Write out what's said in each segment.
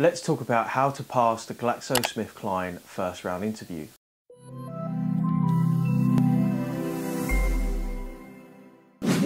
let's talk about how to pass the GlaxoSmithKline first round interview.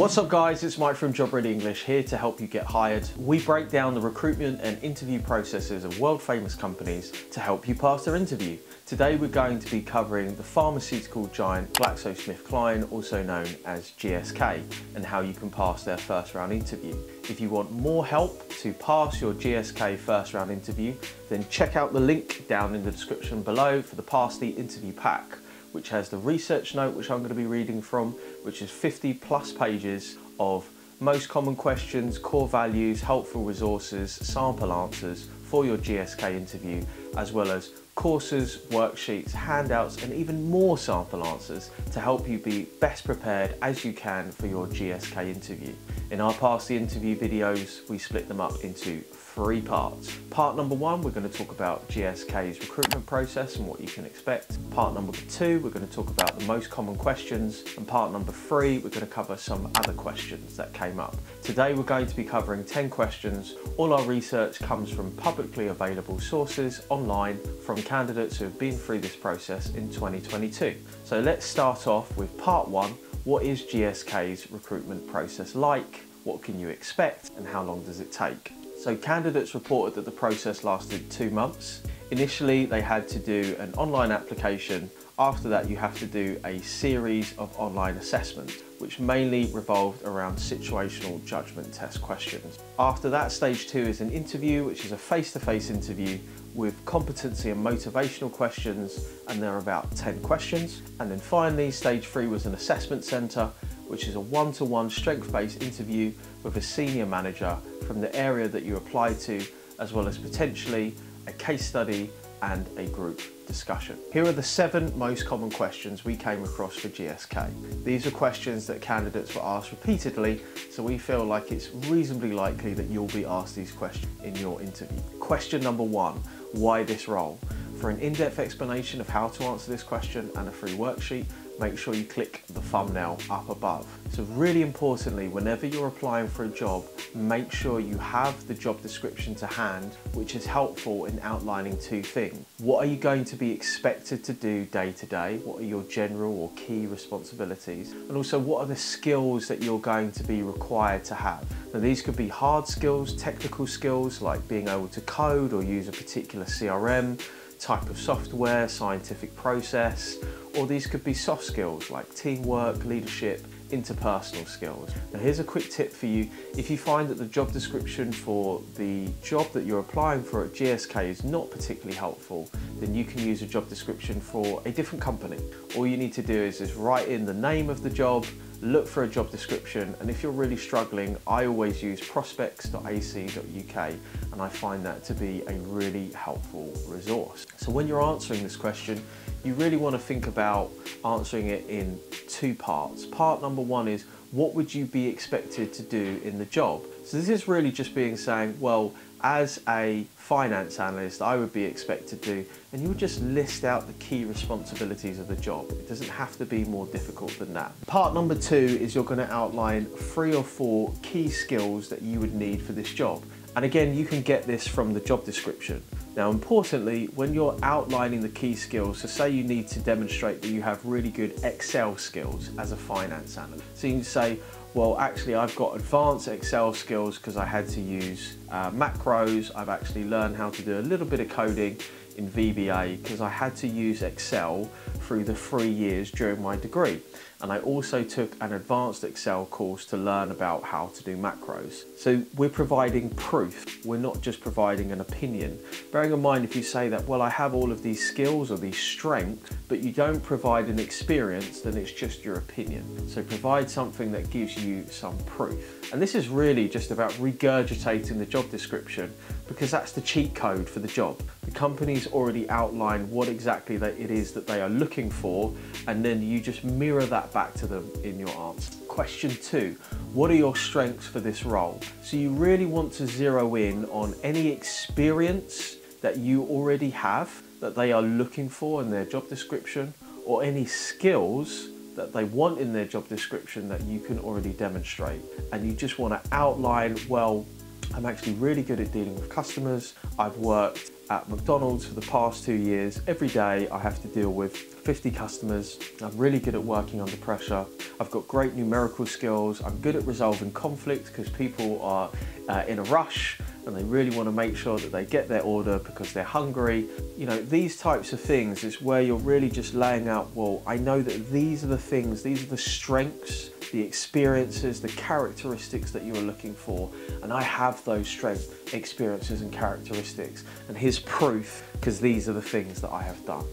What's up guys, it's Mike from Job Ready English here to help you get hired. We break down the recruitment and interview processes of world famous companies to help you pass their interview. Today we're going to be covering the pharmaceutical giant GlaxoSmithKline, also known as GSK, and how you can pass their first round interview. If you want more help to pass your GSK first round interview, then check out the link down in the description below for the Pass the Interview Pack which has the research note, which I'm going to be reading from, which is 50 plus pages of most common questions, core values, helpful resources, sample answers for your GSK interview, as well as courses, worksheets, handouts, and even more sample answers to help you be best prepared as you can for your GSK interview. In our Pass the Interview videos, we split them up into three parts. Part number one, we're going to talk about GSK's recruitment process and what you can expect. Part number two, we're going to talk about the most common questions. And part number three, we're going to cover some other questions that came up. Today, we're going to be covering 10 questions. All our research comes from publicly available sources online from candidates who have been through this process in 2022. So let's start off with part one. What is GSK's recruitment process like? What can you expect and how long does it take? So candidates reported that the process lasted two months. Initially, they had to do an online application. After that, you have to do a series of online assessments, which mainly revolved around situational judgment test questions. After that, stage two is an interview, which is a face-to-face -face interview with competency and motivational questions, and there are about 10 questions. And then finally, stage three was an assessment center, which is a one-to-one strength-based interview with a senior manager from the area that you apply to, as well as potentially a case study and a group discussion. Here are the seven most common questions we came across for GSK. These are questions that candidates were asked repeatedly, so we feel like it's reasonably likely that you'll be asked these questions in your interview. Question number one, why this role? For an in-depth explanation of how to answer this question and a free worksheet, make sure you click the thumbnail up above. So really importantly, whenever you're applying for a job, make sure you have the job description to hand, which is helpful in outlining two things. What are you going to be expected to do day to day? What are your general or key responsibilities? And also what are the skills that you're going to be required to have? Now these could be hard skills, technical skills like being able to code or use a particular CRM, type of software, scientific process, or these could be soft skills like teamwork, leadership, interpersonal skills. Now here's a quick tip for you. If you find that the job description for the job that you're applying for at GSK is not particularly helpful, then you can use a job description for a different company. All you need to do is just write in the name of the job, look for a job description and if you're really struggling I always use prospects.ac.uk and I find that to be a really helpful resource. So when you're answering this question you really want to think about answering it in two parts. Part number one is what would you be expected to do in the job? So this is really just being saying, well, as a finance analyst, I would be expected to, and you would just list out the key responsibilities of the job. It doesn't have to be more difficult than that. Part number two is you're gonna outline three or four key skills that you would need for this job. And again, you can get this from the job description. Now, importantly, when you're outlining the key skills, so say you need to demonstrate that you have really good Excel skills as a finance analyst. So you can say, well, actually, I've got advanced Excel skills because I had to use uh, macros. I've actually learned how to do a little bit of coding in VBA because I had to use Excel through the three years during my degree. And I also took an advanced Excel course to learn about how to do macros. So we're providing proof. We're not just providing an opinion. Bearing in mind, if you say that, well, I have all of these skills or these strengths, but you don't provide an experience, then it's just your opinion. So provide something that gives you some proof. And this is really just about regurgitating the job description because that's the cheat code for the job. The company's already outline what exactly it is that they are looking for, and then you just mirror that back to them in your answer. Question two, what are your strengths for this role? So you really want to zero in on any experience that you already have that they are looking for in their job description or any skills that they want in their job description that you can already demonstrate. And you just want to outline, well, I'm actually really good at dealing with customers. I've worked at McDonald's for the past two years. Every day I have to deal with 50 customers. I'm really good at working under pressure. I've got great numerical skills. I'm good at resolving conflict because people are uh, in a rush and they really want to make sure that they get their order because they're hungry. You know, these types of things is where you're really just laying out, well, I know that these are the things, these are the strengths the experiences, the characteristics that you are looking for. And I have those strengths, experiences and characteristics. And here's proof, because these are the things that I have done.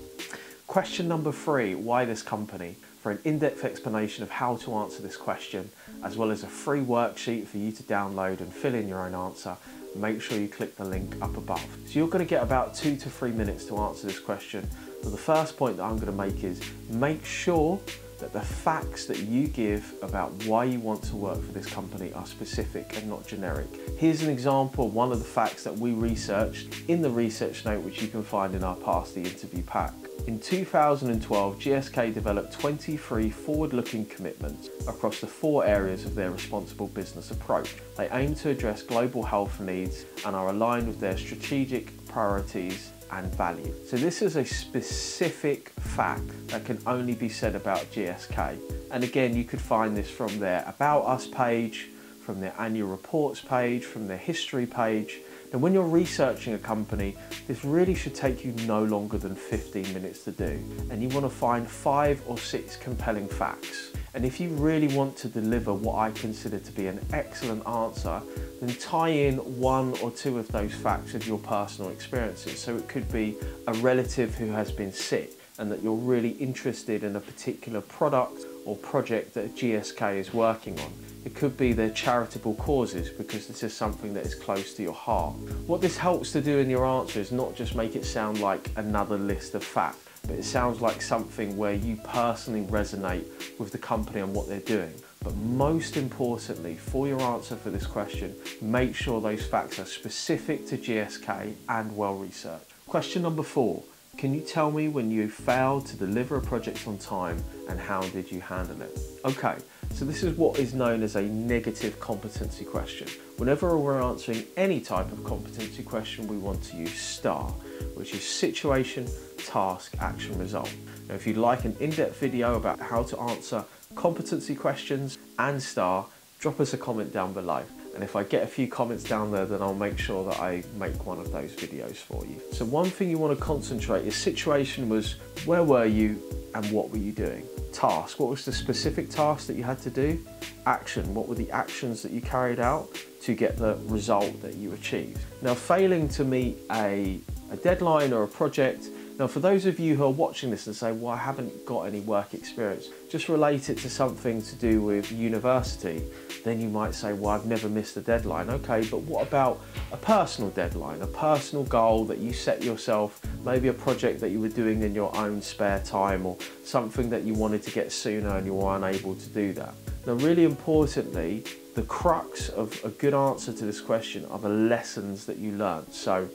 Question number three, why this company? For an in-depth explanation of how to answer this question, as well as a free worksheet for you to download and fill in your own answer, make sure you click the link up above. So you're going to get about two to three minutes to answer this question. But the first point that I'm going to make is make sure that the facts that you give about why you want to work for this company are specific and not generic. Here's an example of one of the facts that we researched in the research note which you can find in our Pass the Interview pack. In 2012, GSK developed 23 forward-looking commitments across the four areas of their responsible business approach. They aim to address global health needs and are aligned with their strategic priorities and value. So this is a specific fact that can only be said about GSK. And again, you could find this from their About Us page, from their annual reports page, from their history page. And when you're researching a company, this really should take you no longer than 15 minutes to do. And you want to find five or six compelling facts and if you really want to deliver what I consider to be an excellent answer, then tie in one or two of those facts of your personal experiences. So it could be a relative who has been sick and that you're really interested in a particular product or project that GSK is working on. It could be their charitable causes because this is something that is close to your heart. What this helps to do in your answer is not just make it sound like another list of facts, but it sounds like something where you personally resonate with the company and what they're doing. But most importantly, for your answer for this question, make sure those facts are specific to GSK and well researched. Question number four, can you tell me when you failed to deliver a project on time and how did you handle it? Okay, so this is what is known as a negative competency question. Whenever we're answering any type of competency question, we want to use STAR, which is situation, task, action, result. Now, if you'd like an in-depth video about how to answer competency questions and STAR, drop us a comment down below. And if I get a few comments down there, then I'll make sure that I make one of those videos for you. So one thing you want to concentrate, your situation was, where were you and what were you doing? Task, what was the specific task that you had to do? Action, what were the actions that you carried out to get the result that you achieved? Now failing to meet a, a deadline or a project now, for those of you who are watching this and say, well, I haven't got any work experience, just relate it to something to do with university. Then you might say, well, I've never missed a deadline. Okay, but what about a personal deadline, a personal goal that you set yourself, maybe a project that you were doing in your own spare time or something that you wanted to get sooner and you were unable to do that. Now, really importantly, the crux of a good answer to this question are the lessons that you learned. So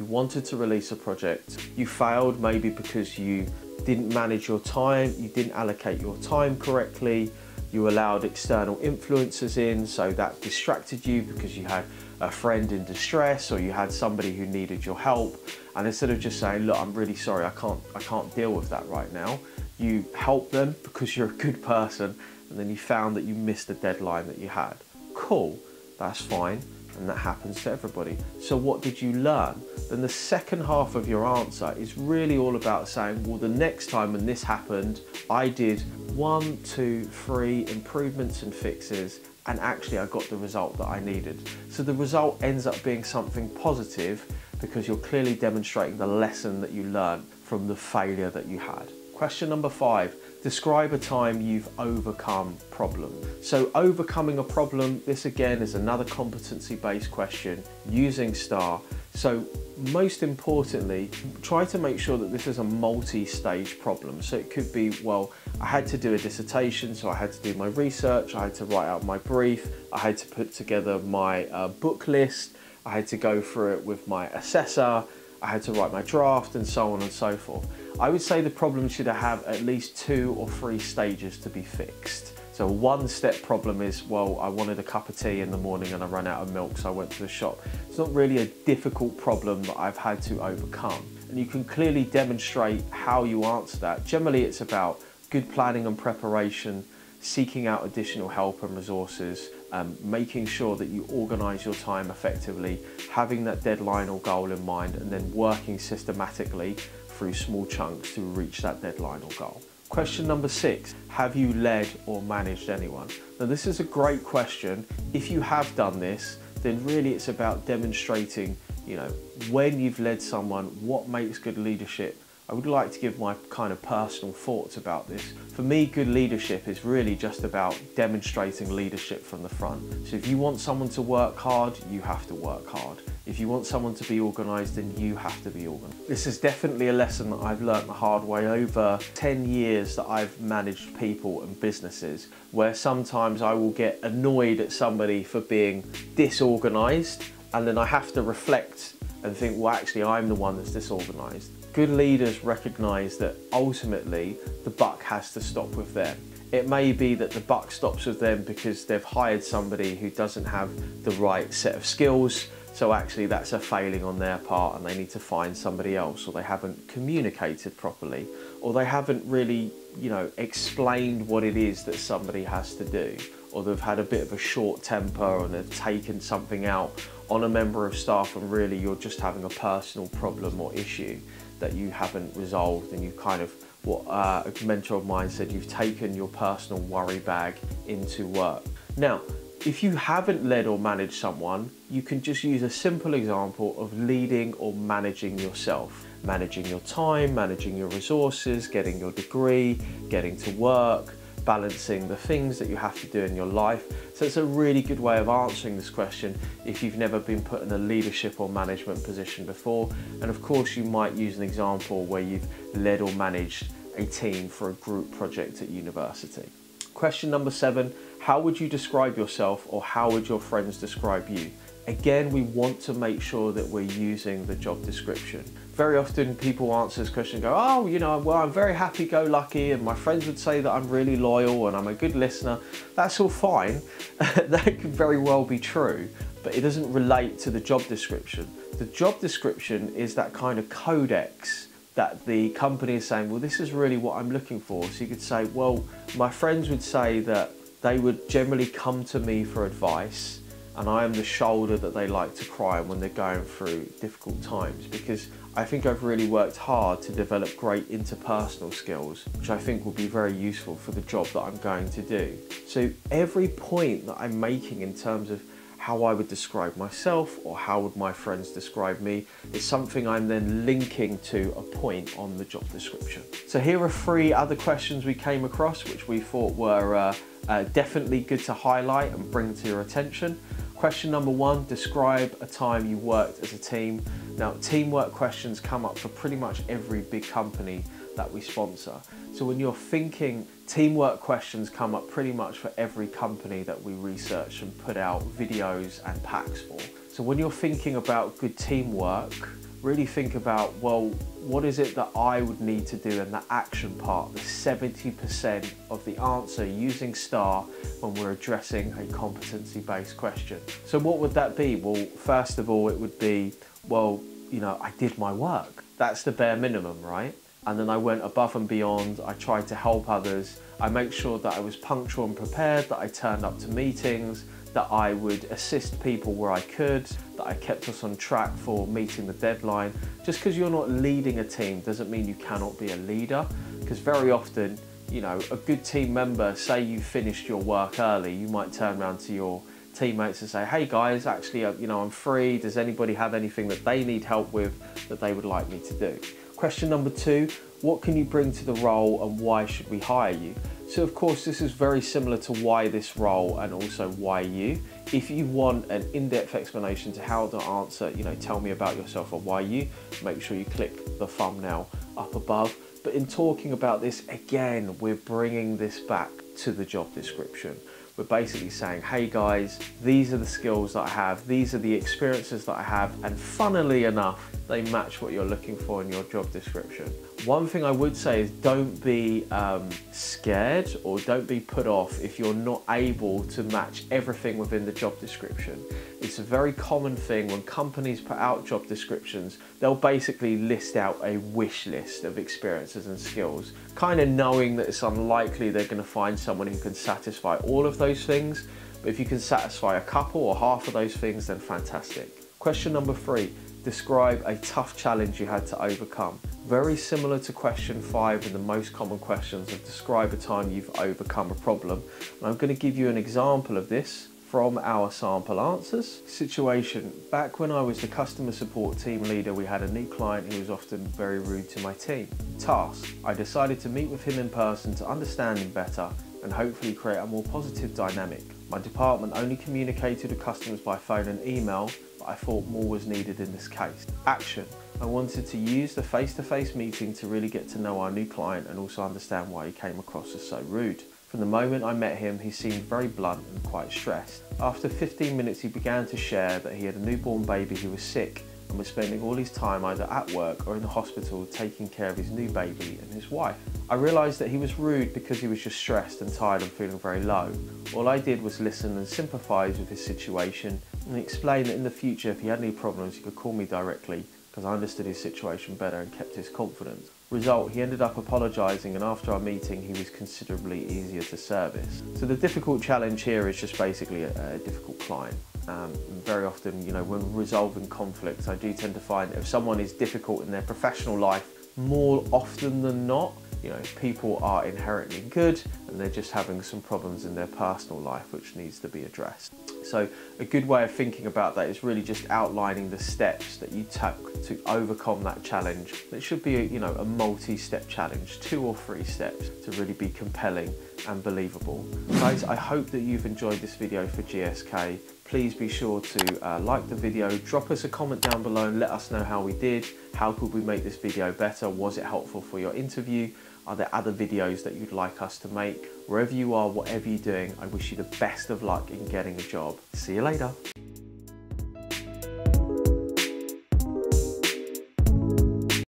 you wanted to release a project, you failed maybe because you didn't manage your time, you didn't allocate your time correctly, you allowed external influences in, so that distracted you because you had a friend in distress or you had somebody who needed your help. And instead of just saying, look, I'm really sorry, I can't, I can't deal with that right now, you help them because you're a good person and then you found that you missed the deadline that you had. Cool, that's fine and that happens to everybody. So what did you learn? Then the second half of your answer is really all about saying, well, the next time when this happened, I did one, two, three improvements and fixes, and actually I got the result that I needed. So the result ends up being something positive because you're clearly demonstrating the lesson that you learned from the failure that you had. Question number five, Describe a time you've overcome problem. So overcoming a problem, this again is another competency-based question using STAR. So most importantly, try to make sure that this is a multi-stage problem. So it could be, well, I had to do a dissertation, so I had to do my research, I had to write out my brief, I had to put together my uh, book list, I had to go through it with my assessor, I had to write my draft and so on and so forth. I would say the problem should have at least two or three stages to be fixed. So one step problem is, well, I wanted a cup of tea in the morning and I ran out of milk, so I went to the shop. It's not really a difficult problem that I've had to overcome. And you can clearly demonstrate how you answer that. Generally, it's about good planning and preparation, seeking out additional help and resources, um, making sure that you organise your time effectively, having that deadline or goal in mind, and then working systematically through small chunks to reach that deadline or goal. Question number six, have you led or managed anyone? Now this is a great question. If you have done this, then really it's about demonstrating, you know, when you've led someone, what makes good leadership, I would like to give my kind of personal thoughts about this. For me, good leadership is really just about demonstrating leadership from the front. So if you want someone to work hard, you have to work hard. If you want someone to be organised, then you have to be organised. This is definitely a lesson that I've learnt the hard way over 10 years that I've managed people and businesses, where sometimes I will get annoyed at somebody for being disorganised, and then I have to reflect and think, well, actually, I'm the one that's disorganised good leaders recognise that ultimately the buck has to stop with them. It may be that the buck stops with them because they've hired somebody who doesn't have the right set of skills, so actually that's a failing on their part and they need to find somebody else or they haven't communicated properly or they haven't really, you know, explained what it is that somebody has to do or they've had a bit of a short temper and they've taken something out on a member of staff and really you're just having a personal problem or issue that you haven't resolved and you kind of what uh, a mentor of mine said you've taken your personal worry bag into work. Now if you haven't led or managed someone you can just use a simple example of leading or managing yourself. Managing your time managing your resources getting your degree getting to work balancing the things that you have to do in your life. So it's a really good way of answering this question if you've never been put in a leadership or management position before. And of course you might use an example where you've led or managed a team for a group project at university. Question number seven, how would you describe yourself or how would your friends describe you? Again, we want to make sure that we're using the job description. Very often people answer this question and go, oh, you know, well, I'm very happy-go-lucky and my friends would say that I'm really loyal and I'm a good listener. That's all fine. that could very well be true, but it doesn't relate to the job description. The job description is that kind of codex that the company is saying, well, this is really what I'm looking for. So you could say, well, my friends would say that they would generally come to me for advice and I am the shoulder that they like to cry on when they're going through difficult times because I think I've really worked hard to develop great interpersonal skills, which I think will be very useful for the job that I'm going to do. So every point that I'm making in terms of how I would describe myself or how would my friends describe me is something I'm then linking to a point on the job description. So here are three other questions we came across which we thought were uh, uh, definitely good to highlight and bring to your attention. Question number one, describe a time you worked as a team. Now, teamwork questions come up for pretty much every big company that we sponsor. So when you're thinking, teamwork questions come up pretty much for every company that we research and put out videos and packs for. So when you're thinking about good teamwork, really think about, well, what is it that I would need to do in the action part, the 70% of the answer using STAR when we're addressing a competency-based question. So what would that be? Well, first of all, it would be, well, you know, I did my work. That's the bare minimum, right? And then I went above and beyond. I tried to help others. I make sure that I was punctual and prepared, that I turned up to meetings, that I would assist people where I could, that I kept us on track for meeting the deadline. Just because you're not leading a team doesn't mean you cannot be a leader, because very often, you know, a good team member, say you finished your work early, you might turn around to your teammates and say, hey guys, actually, uh, you know, I'm free. Does anybody have anything that they need help with that they would like me to do? Question number two, what can you bring to the role and why should we hire you? So of course this is very similar to why this role and also why you. If you want an in-depth explanation to how to answer, you know, tell me about yourself or why you, make sure you click the thumbnail up above. But in talking about this, again, we're bringing this back to the job description. We're basically saying, hey guys, these are the skills that I have, these are the experiences that I have, and funnily enough, they match what you're looking for in your job description. One thing I would say is don't be um, scared or don't be put off if you're not able to match everything within the job description. It's a very common thing when companies put out job descriptions, they'll basically list out a wish list of experiences and skills, kind of knowing that it's unlikely they're going to find someone who can satisfy all of those things. But if you can satisfy a couple or half of those things, then fantastic. Question number three, describe a tough challenge you had to overcome. Very similar to question five in the most common questions of describe a time you've overcome a problem. And I'm going to give you an example of this from our sample answers. Situation, back when I was the customer support team leader, we had a new client who was often very rude to my team. Task, I decided to meet with him in person to understand him better and hopefully create a more positive dynamic. My department only communicated with customers by phone and email, but I thought more was needed in this case. Action, I wanted to use the face-to-face -face meeting to really get to know our new client and also understand why he came across as so rude. From the moment I met him, he seemed very blunt and quite stressed. After 15 minutes, he began to share that he had a newborn baby who was sick and was spending all his time either at work or in the hospital taking care of his new baby and his wife. I realised that he was rude because he was just stressed and tired and feeling very low. All I did was listen and sympathise with his situation and explain that in the future if he had any problems he could call me directly because I understood his situation better and kept his confidence. Result, he ended up apologising and after our meeting he was considerably easier to service. So the difficult challenge here is just basically a, a difficult client. Um, very often, you know, when resolving conflicts, I do tend to find if someone is difficult in their professional life, more often than not, you know, people are inherently good and they're just having some problems in their personal life which needs to be addressed. So a good way of thinking about that is really just outlining the steps that you took to overcome that challenge. It should be, a, you know, a multi-step challenge, two or three steps to really be compelling and believable. Guys, I hope that you've enjoyed this video for GSK. Please be sure to uh, like the video, drop us a comment down below and let us know how we did. How could we make this video better? Was it helpful for your interview? Are there other videos that you'd like us to make? Wherever you are, whatever you're doing, I wish you the best of luck in getting a job. See you later.